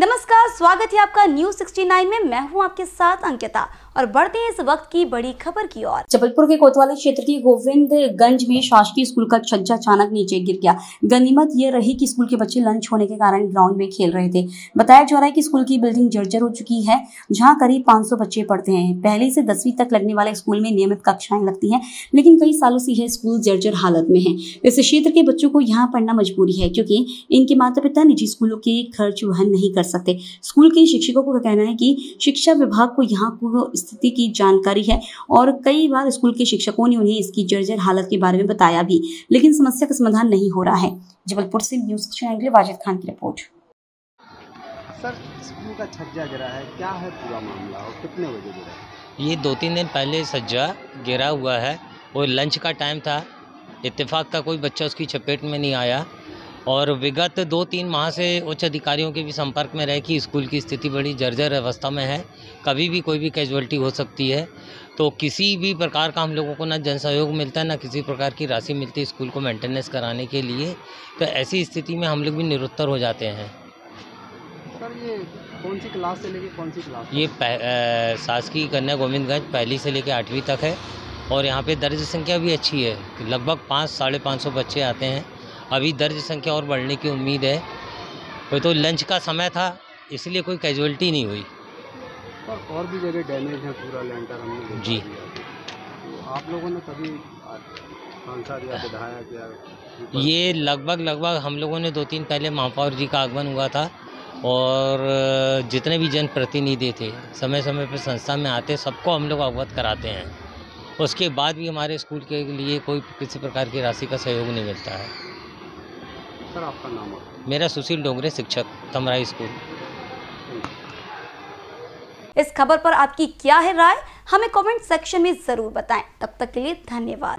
नमस्कार स्वागत है आपका न्यूज़ 69 में। मैं हूँ आपके साथ अंकिता। और बढ़ते हैं इस वक्त की बड़ी खबर की ओर। जबलपुर के कोतवाली क्षेत्र के गोविंदगंज में शासकीय स्कूल का छज्जा अचानक नीचे गिर गया। गनीमत ये रही कि स्कूल के बच्चे लंच होने के कारण ग्राउंड में खेल रहे थे। बताया जा रहा है कि स्कूल की बिल्डिंग जर्जर हो चुकी है, जहाँ करीब 500 बच्चे पढ़ते हैं। पहले से दसवीं तक लगने वाले स्कूल में नियमित कक्षाएँ लगती हैं, लेकिन कई सालों से यह स्कूल जर्जर हालत में है। इस क्षेत्र के बच्चों को यहाँ पढ़ना मजबूरी है, क्योंकि इनके माता पिता निजी स्कूलों के खर्च वहन नहीं कर सकते। स्कूल के शिक्षकों का कहना है कि शिक्षा विभाग को यहाँ को स्थिति की जानकारी है और कई बार स्कूल के शिक्षकों ने उन्हें इसकी जर्जर हालत के बारे में बताया भी लेकिन समस्या का समाधान नहीं हो रहा है। जबलपुर से न्यूज़ चैनल के लिए वाजिद खान की रिपोर्ट। सर स्कूल का छज्जा गिरा है। क्या है पूरा मामला और कितने बजे गिरा? है ये दो तीन दिन पहले सज्जा गिरा हुआ है। और लंच का टाइम था। इत्तेफाक का कोई बच्चा उसकी चपेट में नहीं आया। और विगत दो तीन माह से उच्च अधिकारियों के भी संपर्क में रहे कि स्कूल की स्थिति बड़ी जर्जर अवस्था में है। कभी भी कोई भी कैजुअलिटी हो सकती है। तो किसी भी प्रकार का हम लोगों को ना जन सहयोग मिलता है ना किसी प्रकार की राशि मिलती है स्कूल को मेंटेनेंस कराने के लिए। तो ऐसी स्थिति में हम लोग भी निरुत्तर हो जाते हैं। सर ये कौन सी क्लास से लेके कौन सी क्लास ये शासकीय कन्या गोविंदगंज पहली से लेकर आठवीं तक है। और यहाँ पे दर्ज संख्या भी अच्छी है। लगभग पाँच साढ़े पाँच सौ बच्चे आते हैं। अभी दर्ज संख्या और बढ़ने की उम्मीद है। कोई तो लंच का समय था इसलिए कोई कैजुअलिटी नहीं हुई। सर और भी जगह डैमेज है पूरा लेंटर हमने जी। तो आप लोगों ने कभी सांसद या विधायक या ये लगभग लगभग हम लोगों ने दो तीन पहले महापौर जी का आगमन हुआ था और जितने भी जनप्रतिनिधि थे समय समय पर संस्था में आते सबको हम लोग अवगत कराते हैं। उसके बाद भी हमारे स्कूल के लिए कोई किसी प्रकार की राशि का सहयोग नहीं मिलता है। सर आपका नाम है मेरा सुशील डोंगरे शिक्षक तमराई स्कूल। इस खबर पर आपकी क्या है राय? हमें कमेंट सेक्शन में ज़रूर बताएँ। तब तक के लिए धन्यवाद।